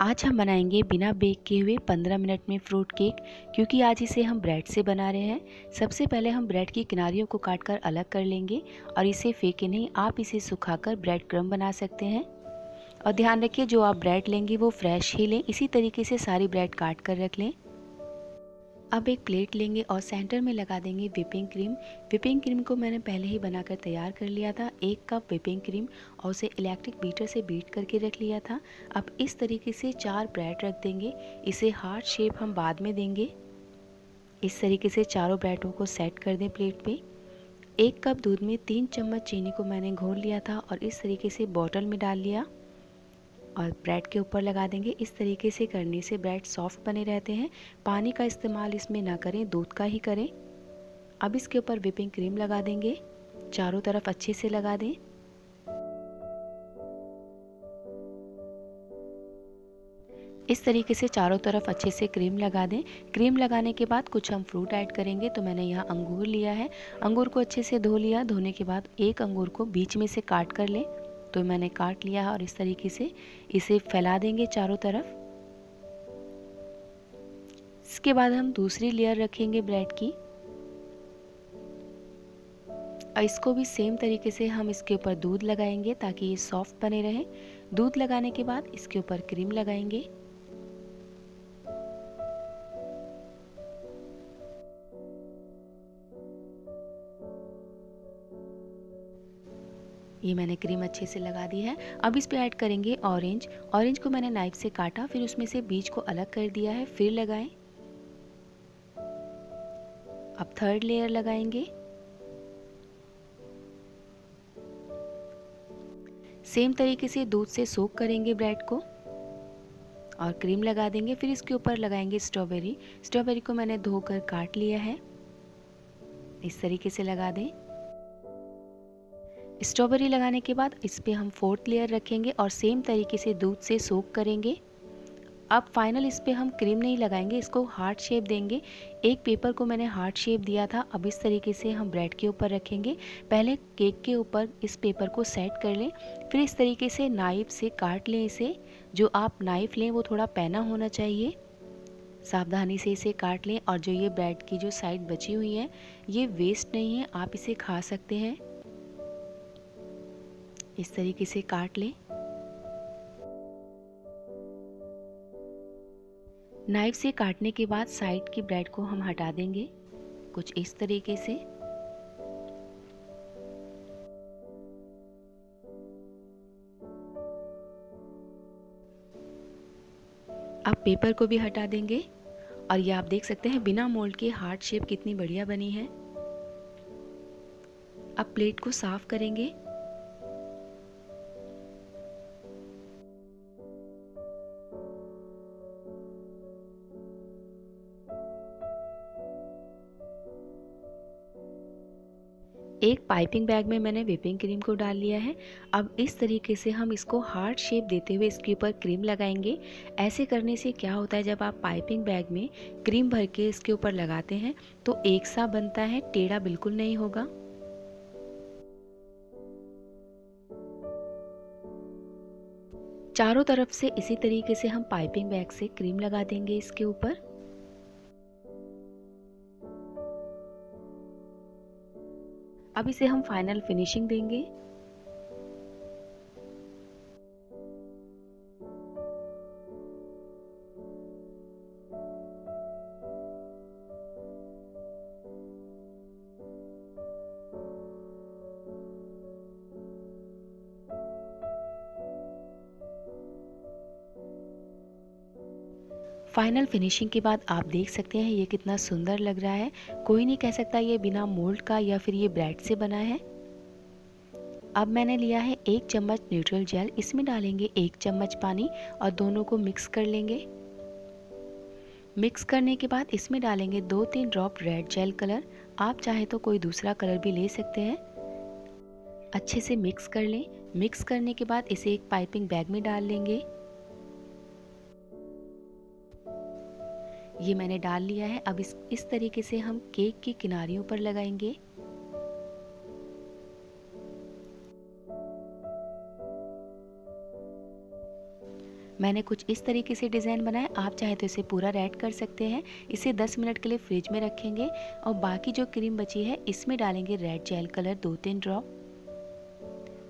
आज हम बनाएँगे बिना बेक किए हुए 15 मिनट में फ्रूट केक, क्योंकि आज इसे हम ब्रेड से बना रहे हैं। सबसे पहले हम ब्रेड की किनारियों को काट कर अलग कर लेंगे, और इसे फेंके नहीं, आप इसे सुखाकर ब्रेड क्रम बना सकते हैं। और ध्यान रखिए, जो आप ब्रेड लेंगे वो फ्रेश ही लें। इसी तरीके से सारी ब्रेड काट कर रख लें। अब एक प्लेट लेंगे और सेंटर में लगा देंगे विपिंग क्रीम विपिंग क्रीम को मैंने पहले ही बनाकर तैयार कर लिया था। एक कप विपिंग क्रीम और उसे इलेक्ट्रिक बीटर से बीट करके रख लिया था। अब इस तरीके से चार ब्रेड रख देंगे। इसे हार्ट शेप हम बाद में देंगे। इस तरीके से चारों ब्रेडों को सेट कर दें प्लेट पे एक कप दूध में तीन चम्मच चीनी को मैंने घोल लिया था और इस तरीके से बॉटल में डाल लिया। और ब्रेड के ऊपर लगा देंगे। इस तरीके से करने से ब्रेड सॉफ्ट बने रहते हैं। पानी का इस्तेमाल इसमें ना करें, दूध का ही करें। अब इसके ऊपर विपिंग क्रीम लगा देंगे। चारों तरफ़ अच्छे से लगा दें। इस तरीके से चारों तरफ़ अच्छे से क्रीम लगा दें। क्रीम लगाने के बाद कुछ हम फ्रूट ऐड करेंगे। तो मैंने यहाँ अंगूर लिया है। अंगूर को अच्छे से धो लिया। धोने के बाद एक अंगूर को बीच में से काट कर लें। तो मैंने काट लिया है और इस तरीके से इसे फैला देंगे चारों तरफ़। इसके बाद हम दूसरी लेयर रखेंगे ब्रेड की। और इसको भी सेम तरीके से हम इसके ऊपर दूध लगाएँगे ताकि ये सॉफ्ट बने रहे। दूध लगाने के बाद इसके ऊपर क्रीम लगाएँगे। ये मैंने क्रीम अच्छे से लगा दी है। अब इस पे ऐड करेंगे ऑरेंज। ऑरेंज को मैंने नाइफ से काटा, फिर उसमें से बीज को अलग कर दिया है, फिर लगाएँ। अब थर्ड लेयर लगाएँगे। सेम तरीके से दूध से सोक करेंगे ब्रेड को और क्रीम लगा देंगे। फिर इसके ऊपर लगाएँगे स्ट्रॉबेरी। स्ट्रॉबेरी को मैंने धोकर काट लिया है। इस तरीके से लगा दें। स्ट्रॉबेरी लगाने के बाद इस पर हम फोर्थ लेयर रखेंगे और सेम तरीके से दूध से सोक करेंगे। अब फाइनल इस पर हम क्रीम नहीं लगाएँगे, इसको हार्ट शेप देंगे। एक पेपर को मैंने हार्ट शेप दिया था, अब इस तरीके से हम ब्रेड के ऊपर रखेंगे। पहले केक के ऊपर इस पेपर को सेट कर लें, फिर इस तरीके से नाइफ से काट लें इसे। जो आप नाइफ लें, वो थोड़ा पैना होना चाहिए। सावधानी से इसे काट लें और जो ये ब्रेड की जो साइड बची हुई है, ये वेस्ट नहीं है, आप इसे खा सकते हैं। इस तरीके से काट लें। नाइफ से काटने के बाद साइड की ब्रेड को हम हटा देंगे, कुछ इस तरीके से। अब पेपर को भी हटा देंगे, और ये आप देख सकते हैं बिना मोल्ड के हार्ट शेप कितनी बढ़िया बनी है। अब प्लेट को साफ़ करेंगे। एक पाइपिंग बैग में मैंने विपिंग क्रीम को डाल लिया है। अब इस तरीके से हम इसको हार्ड शेप देते हुए इसके ऊपर क्रीम लगाएँगे। ऐसे करने से क्या होता है, जब आप पाइपिंग बैग में क्रीम भर के इसके ऊपर लगाते हैं तो एक सा बनता है, टेढ़ा बिल्कुल नहीं होगा। चारों तरफ़ से इसी तरीके से हम पाइपिंग बैग से क्रीम लगा देंगे इसके ऊपर। अब इसे हम फाइनल फिनिशिंग देंगे। फाइनल फिनिशिंग के बाद आप देख सकते हैं ये कितना सुंदर लग रहा है। कोई नहीं कह सकता ये बिना मोल्ड का या फिर ये ब्रेड से बना है। अब मैंने लिया है एक चम्मच न्यूट्रल जेल इसमें डालेंगे एक चम्मच पानी और दोनों को मिक्स कर लेंगे। मिक्स करने के बाद इसमें डालेंगे दो तीन ड्रॉप रेड जेल कलर आप चाहे तो कोई दूसरा कलर भी ले सकते हैं। अच्छे से मिक्स कर लें। मिक्स करने के बाद इसे एक पाइपिंग बैग में डाल लेंगे। ये मैंने डाल लिया है। अब इस इस तरीके से हम केक की किनारियों पर लगाएँगे। मैंने कुछ इस तरीके से डिज़ाइन बनाया। आप चाहे तो इसे पूरा रेड कर सकते हैं। इसे 10 मिनट के लिए फ्रिज में रखेंगे और बाकी जो क्रीम बची है, इसमें डालेंगे रेड जेल कलर दो तीन ड्रॉप।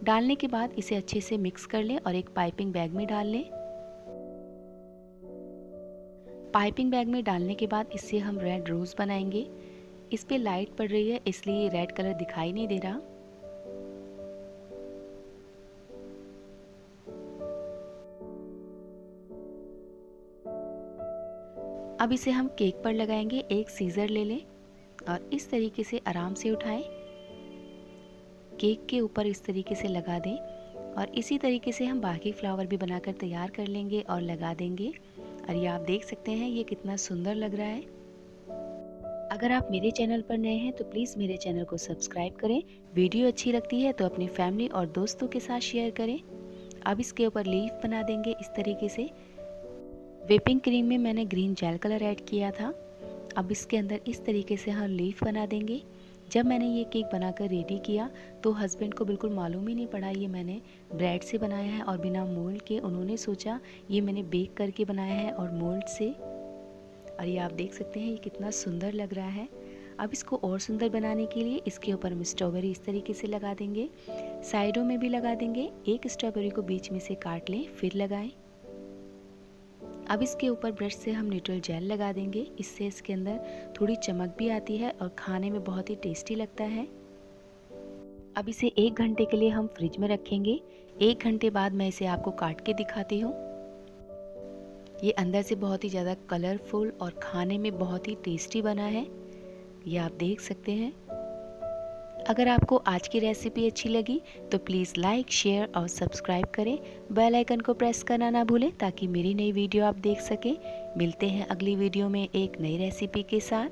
डालने के बाद इसे अच्छे से मिक्स कर लें और एक पाइपिंग बैग में डाल लें। पाइपिंग बैग में डालने के बाद इससे हम रेड रोज़ बनाएँगे। इस पर लाइट पड़ रही है, इसलिए रेड कलर दिखाई नहीं दे रहा। अब इसे हम केक पर लगाएँगे, एक सीज़र ले लें और इस तरीके से आराम से उठाएँ। केक के ऊपर इस तरीके से लगा दें और इसी तरीके से हम बाकी फ्लावर भी बनाकर तैयार कर लेंगे और लगा देंगे। और ये आप देख सकते हैं, ये कितना सुंदर लग रहा है। अगर आप मेरे चैनल पर नए हैं तो प्लीज़ मेरे चैनल को सब्सक्राइब करें। वीडियो अच्छी लगती है तो अपनी फैमिली और दोस्तों के साथ शेयर करें। अब इसके ऊपर लीफ बना देंगे इस तरीके से। वेपिंग क्रीम में मैंने ग्रीन जेल कलर ऐड किया था। अब इसके अंदर इस तरीके से हम लीफ बना देंगे। जब मैंने ये केक बनाकर रेडी किया तो हस्बैंड को बिल्कुल मालूम ही नहीं पड़ा ये मैंने ब्रेड से बनाया है और बिना मोल्ड के उन्होंने सोचा, ये मैंने बेक करके बनाया है और मोल्ड से। और ये आप देख सकते हैं, ये कितना सुंदर लग रहा है। अब इसको और सुंदर बनाने के लिए इसके ऊपर हम स्ट्रॉबेरी इस तरीके से लगा देंगे। साइडों में भी लगा देंगे। एक स्ट्रॉबेरी को बीच में से काट लें, फिर लगाएँ। अब इसके ऊपर ब्रश से हम न्यूट्रल जेल लगा देंगे। इससे इसके अंदर थोड़ी चमक भी आती है और खाने में बहुत ही टेस्टी लगता है। अब इसे एक घंटे के लिए हम फ्रिज में रखेंगे। एक घंटे बाद मैं इसे आपको काट के दिखाती हूँ। ये अंदर से बहुत ही ज़्यादा कलरफुल और खाने में बहुत ही टेस्टी बना है। ये आप देख सकते हैं। अगर आपको आज की रेसिपी अच्छी लगी तो प्लीज़ लाइक शेयर और सब्सक्राइब करें। बेल आइकन को प्रेस करना ना भूलें ताकि मेरी नई वीडियो आप देख सकें। मिलते हैं अगली वीडियो में एक नई रेसिपी के साथ।